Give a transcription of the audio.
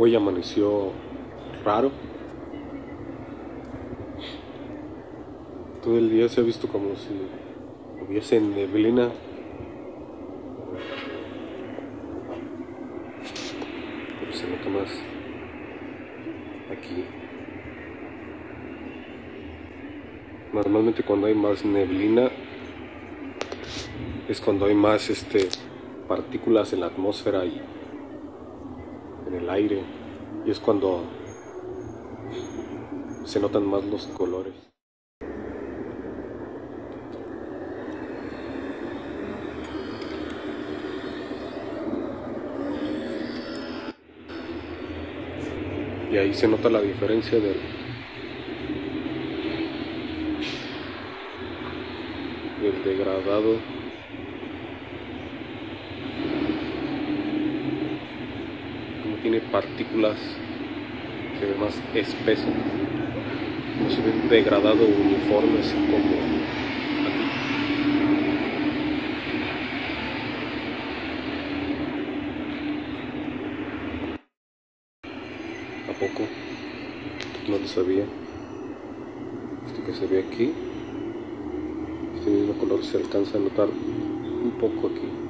Hoy amaneció raro. Todo el día se ha visto como si hubiese neblina. Pero se nota más aquí. Normalmente cuando hay más neblina es cuando hay más este partículas en la atmósfera y en el aire y es cuando se notan más los colores. Y ahí se nota la diferencia del, del degradado como tiene partículas se ve más espeso no se ve degradado uniforme así como aquí ¿A poco? No lo sabía. Esto que se ve aquí, este mismo color se alcanza a notar un poco aquí.